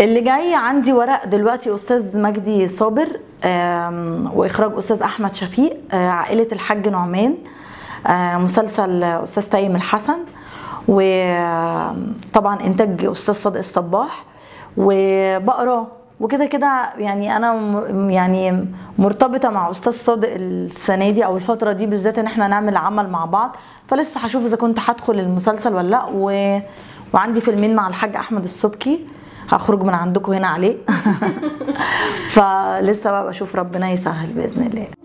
اللي جاي عندي ورق دلوقتي أستاذ مجدي صابر وإخراج أستاذ أحمد شفيق آه، عائلة الحاج نعمان آه، مسلسل أستاذ تيم الحسن وطبعا إنتاج أستاذ صادق الصباح وبقراه وكده كده يعني أنا يعني مرتبطة مع أستاذ صادق السنة دي أو الفترة دي بالذات إن إحنا نعمل عمل مع بعض. فلسه هشوف إذا كنت هدخل المسلسل ولا لأ و... وعندي فيلمين مع الحاج أحمد السبكي. هخرج من عندكم هنا عليه. فلسه بقى بشوف ربنا يسهل بإذن الله.